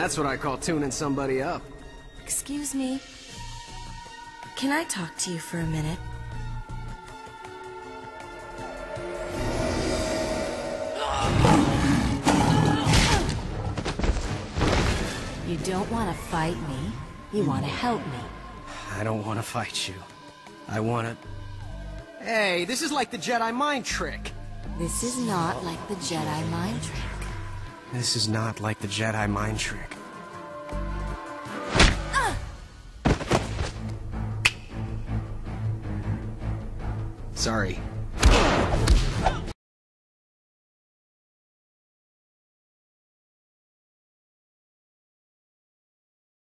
That's what I call tuning somebody up. Excuse me. Can I talk to you for a minute? You don't want to fight me. You want to help me. I don't want to fight you. I want to... Hey, this is like the Jedi mind trick. This is not like the Jedi mind trick. This is not like the Jedi mind trick. Sorry.